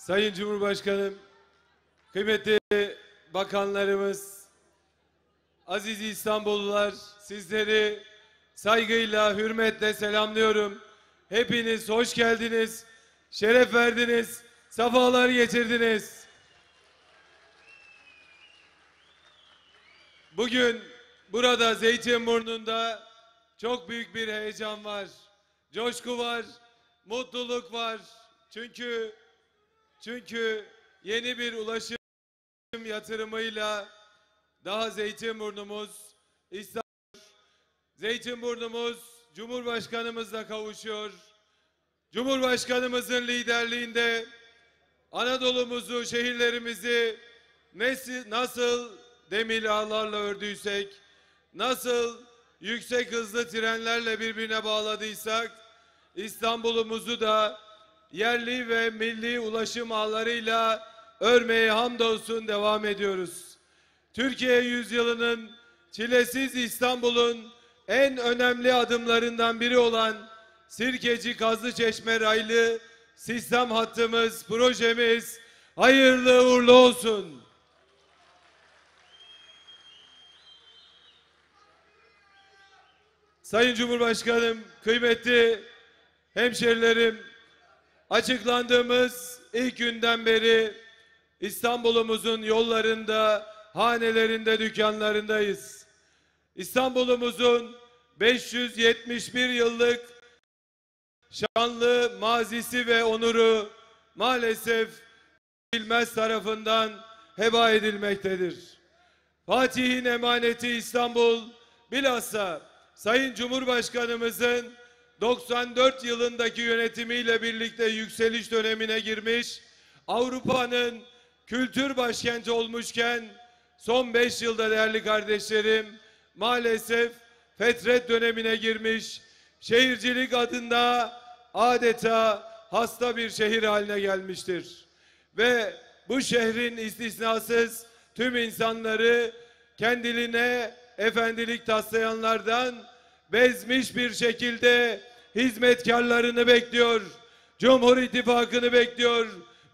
Sayın Cumhurbaşkanım, kıymetli bakanlarımız, aziz İstanbullular, sizleri saygıyla, hürmetle selamlıyorum. Hepiniz hoş geldiniz, şeref verdiniz, safalar getirdiniz. Bugün burada Zeytinburnu'nda çok büyük bir heyecan var, coşku var, mutluluk var. Çünkü çünkü yeni bir ulaşım yatırımıyla daha Zeytinburnumuz İstanbul Zeytinburnumuz Cumhurbaşkanımızla kavuşuyor. Cumhurbaşkanımızın liderliğinde Anadolu'muzu, şehirlerimizi nasıl demir ağlarla ördüysek, nasıl yüksek hızlı trenlerle birbirine bağladıysak, İstanbul'umuzu da yerli ve milli ulaşım ağlarıyla örmeye hamdolsun devam ediyoruz. Türkiye yüzyılının çilesiz İstanbul'un en önemli adımlarından biri olan Sirkeci Kazlıçeşme raylı sistem hattımız, projemiz hayırlı uğurlu olsun. Sayın Cumhurbaşkanım, kıymetli hemşerilerim, açıklandığımız ilk günden beri İstanbul'umuzun yollarında, hanelerinde, dükkanlarındayız. İstanbul'umuzun 571 yıllık şanlı mazisi ve onuru maalesef bilmez tarafından heba edilmektedir. Fatih'in emaneti İstanbul bilhassa Sayın Cumhurbaşkanımızın 94 yılındaki yönetimiyle birlikte yükseliş dönemine girmiş, Avrupa'nın kültür başkenti olmuşken son 5 yılda değerli kardeşlerim maalesef fetret dönemine girmiş, şehircilik adında adeta hasta bir şehir haline gelmiştir. Ve bu şehrin istisnasız tüm insanları kendiline efendilik taslayanlardan bezmiş bir şekilde hizmetkarlarını bekliyor. Cumhur İttifakı'nı bekliyor.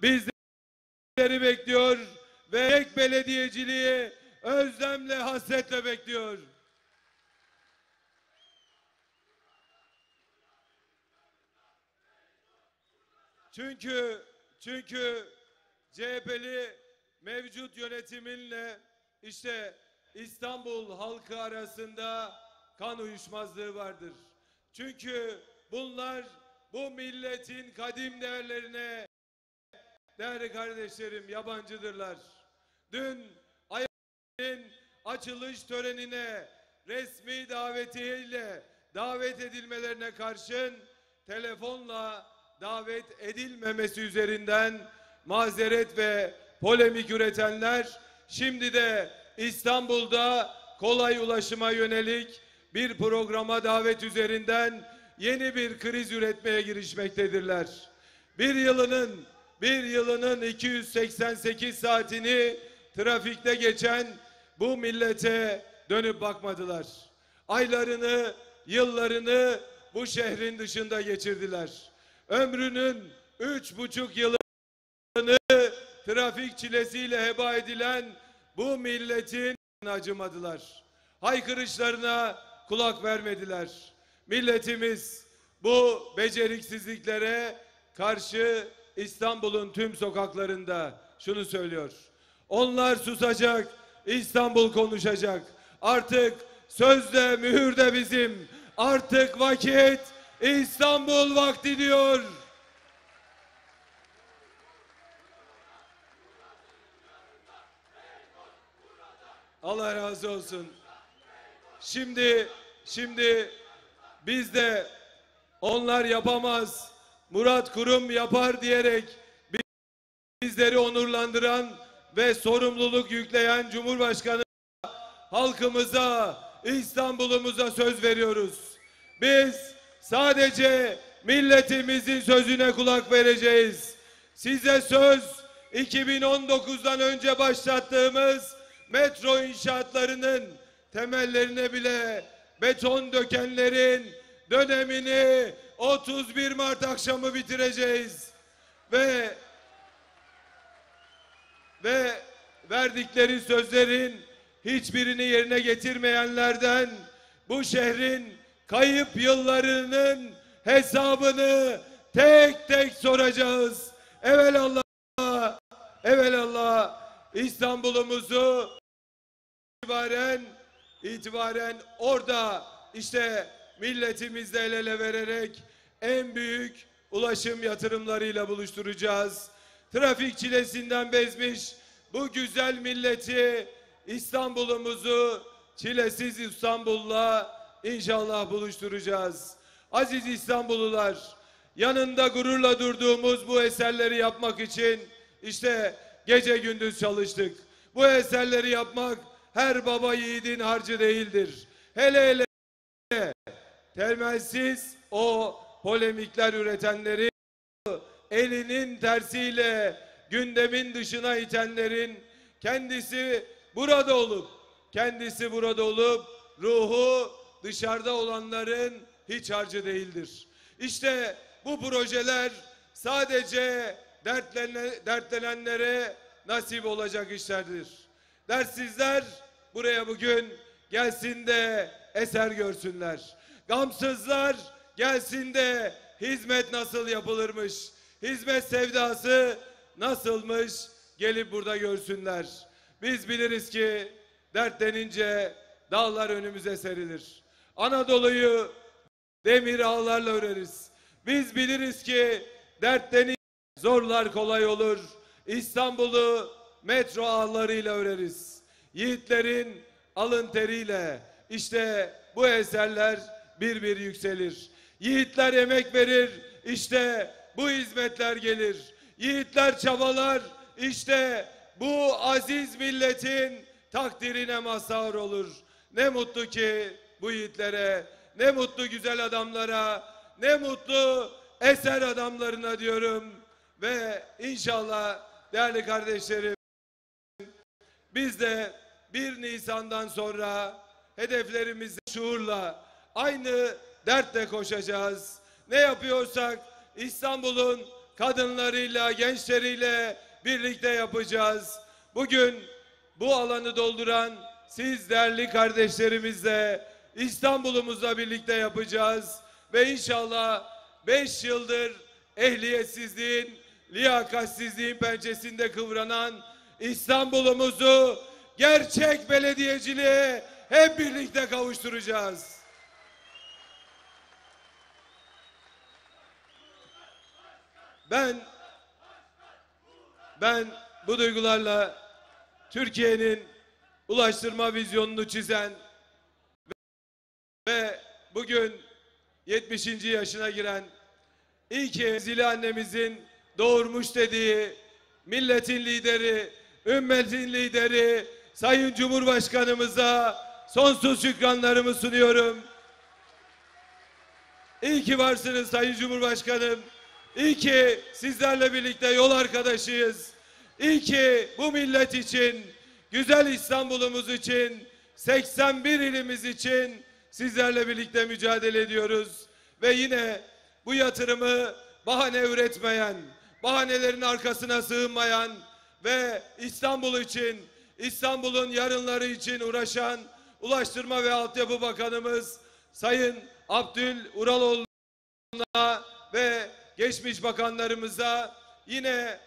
Bizleri bekliyor ve ek belediyeciliği özlemle hasretle bekliyor. Çünkü çünkü CHP'li mevcut yönetiminle işte İstanbul halkı arasında kan uyuşmazlığı vardır. Çünkü bunlar bu milletin kadim değerlerine değerli kardeşlerim yabancıdırlar. Dün ayın açılış törenine resmi davetiyle davet edilmelerine karşın telefonla davet edilmemesi üzerinden mazeret ve polemik üretenler şimdi de İstanbul'da kolay ulaşıma yönelik bir programa davet üzerinden yeni bir kriz üretmeye girişmektedirler. Bir yılının bir yılının 288 saatini trafikte geçen bu millete dönüp bakmadılar. Aylarını, yıllarını bu şehrin dışında geçirdiler. Ömrünün üç buçuk yılını trafik çilesiyle heba edilen bu milletin acımadılar. Haykırışlarına kulak vermediler. Milletimiz bu beceriksizliklere karşı İstanbul'un tüm sokaklarında şunu söylüyor. Onlar susacak, İstanbul konuşacak. Artık sözde mühürde bizim. Artık vakit İstanbul vakti diyor. Allah razı olsun. Şimdi şimdi biz de onlar yapamaz. Murat Kurum yapar diyerek bizleri onurlandıran ve sorumluluk yükleyen Cumhurbaşkanı halkımıza, İstanbul'umuza söz veriyoruz. Biz sadece milletimizin sözüne kulak vereceğiz. Size söz 2019'dan önce başlattığımız metro inşaatlarının temellerine bile beton dökenlerin dönemini 31 Mart akşamı bitireceğiz. Ve ve verdikleri sözlerin hiçbirini yerine getirmeyenlerden bu şehrin kayıp yıllarının hesabını tek tek soracağız. Evelallah, evelallah İstanbul'umuzu itibaren itibaren orada işte milletimizle el ele vererek en büyük ulaşım yatırımlarıyla buluşturacağız. Trafik çilesinden bezmiş bu güzel milleti İstanbul'umuzu çilesiz İstanbul'la inşallah buluşturacağız. Aziz İstanbullular, yanında gururla durduğumuz bu eserleri yapmak için işte gece gündüz çalıştık. Bu eserleri yapmak her baba yiğidin harcı değildir. Hele hele temelsiz o polemikler üretenleri elinin tersiyle gündemin dışına itenlerin kendisi burada olup kendisi burada olup ruhu dışarıda olanların hiç harcı değildir. İşte bu projeler sadece dertlene, dertlenenlere nasip olacak işlerdir. Dersizler buraya bugün gelsin de eser görsünler. Gamsızlar gelsin de hizmet nasıl yapılırmış, hizmet sevdası nasılmış gelip burada görsünler. Biz biliriz ki dertlenince dağlar önümüze serilir. Anadolu'yu demir ağlarla öreriz. Biz biliriz ki dertlenince zorlar kolay olur. İstanbul'u metro ağlarıyla öreriz. Yiğitlerin alın teriyle işte bu eserler bir bir yükselir. Yiğitler emek verir, işte bu hizmetler gelir. Yiğitler çabalar, işte bu aziz milletin takdirine mazhar olur. Ne mutlu ki bu yiğitlere, ne mutlu güzel adamlara, ne mutlu eser adamlarına diyorum. Ve inşallah değerli kardeşlerim biz de 1 Nisan'dan sonra hedeflerimize şuurla aynı dertle koşacağız. Ne yapıyorsak İstanbul'un kadınlarıyla, gençleriyle birlikte yapacağız. Bugün bu alanı dolduran siz değerli kardeşlerimizle İstanbul'umuzla birlikte yapacağız. Ve inşallah 5 yıldır ehliyetsizliğin, liyakatsizliğin pençesinde kıvranan İstanbul'umuzu gerçek belediyeciliğe hep birlikte kavuşturacağız. Ben ben bu duygularla Türkiye'nin ulaştırma vizyonunu çizen ve bugün 70. yaşına giren ilk Zili annemizin doğurmuş dediği milletin lideri, ümmetin lideri Sayın Cumhurbaşkanımıza sonsuz şükranlarımı sunuyorum. İyi ki varsınız Sayın Cumhurbaşkanım. İyi ki sizlerle birlikte yol arkadaşıyız. İyi ki bu millet için, güzel İstanbul'umuz için, 81 ilimiz için sizlerle birlikte mücadele ediyoruz. Ve yine bu yatırımı bahane üretmeyen, bahanelerin arkasına sığınmayan ve İstanbul için, İstanbul'un yarınları için uğraşan Ulaştırma ve Altyapı Bakanımız Sayın Abdül Uraloğlu'na ve geçmiş bakanlarımıza yine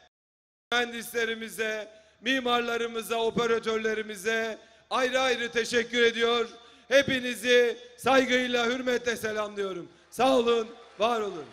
mühendislerimize, mimarlarımıza, operatörlerimize ayrı ayrı teşekkür ediyor. Hepinizi saygıyla, hürmetle selamlıyorum. Sağ olun, var olun.